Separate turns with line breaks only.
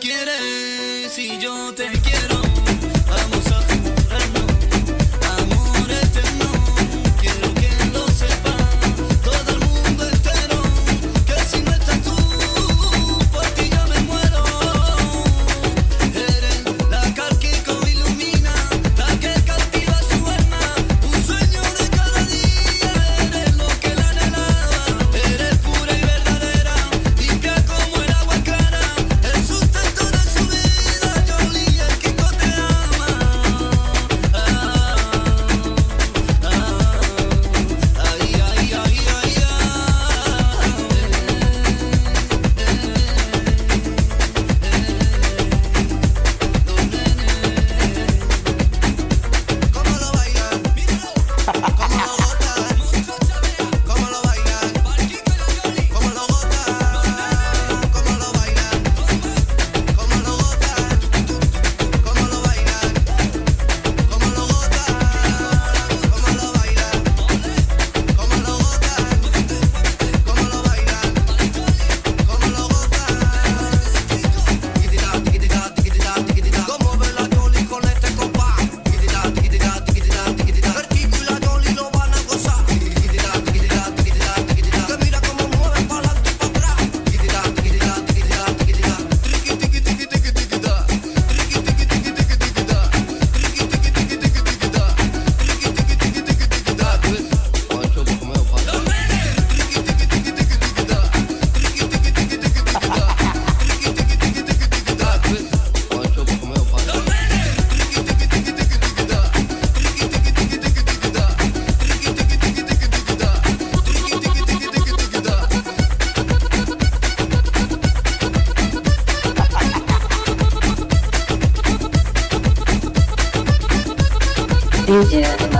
quieres
DJ